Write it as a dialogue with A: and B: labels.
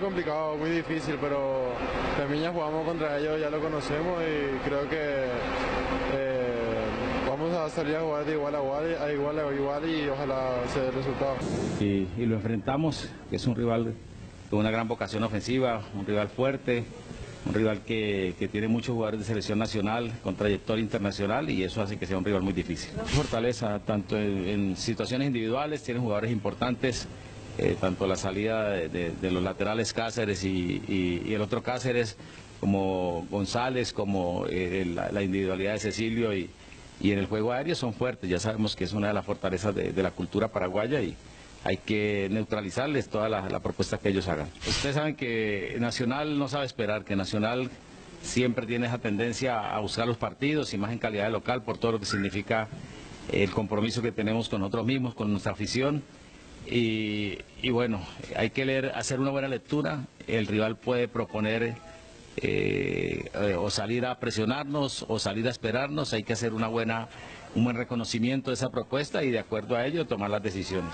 A: complicado, muy difícil, pero Femiña jugamos contra ellos, ya lo conocemos y creo que eh, vamos a salir a jugar de igual a igual, a igual, a igual y ojalá se dé el resultado.
B: Y, y lo enfrentamos, que es un rival con una gran vocación ofensiva, un rival fuerte, un rival que, que, tiene muchos jugadores de selección nacional con trayectoria internacional y eso hace que sea un rival muy difícil. Fortaleza, tanto en, en situaciones individuales, tienen jugadores importantes, eh, tanto la salida de, los laterales Cáceres y, el otro Cáceres, como González, como eh, la, la, individualidad de Cecilio y, en el juego aéreo son fuertes, ya sabemos que es una de las fortalezas de, la cultura paraguaya y hay que neutralizarles toda la, la, propuesta que ellos hagan. Ustedes saben que Nacional no sabe esperar, que Nacional siempre tiene esa tendencia a buscar los partidos y más en calidad de local por todo lo que significa el compromiso que tenemos con nosotros mismos, con nuestra afición. Y, bueno, hay que leer, hacer una buena lectura, el rival puede proponer eh, eh, o salir a presionarnos o salir a esperarnos, hay que hacer una buena, un buen reconocimiento de esa propuesta y de acuerdo a ello tomar las decisiones.